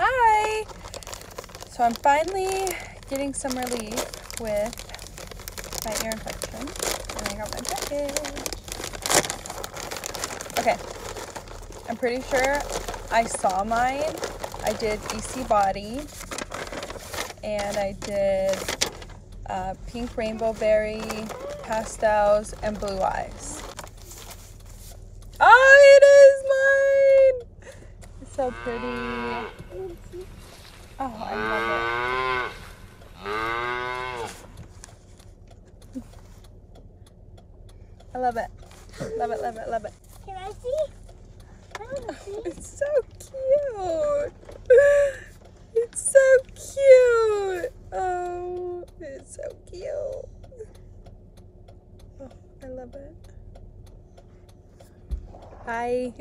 Hi! So I'm finally getting some relief with my ear infection. And I got my package. Okay. I'm pretty sure I saw mine. I did EC Body. And I did uh, Pink Rainbow Berry, Pastels, and Blue Eyes. so pretty. Oh, I love it. I love it. Love it, love it, love it. Can I see? Oh, it's so cute. It's so cute. Oh, it's so cute. Oh, I love it. Hi.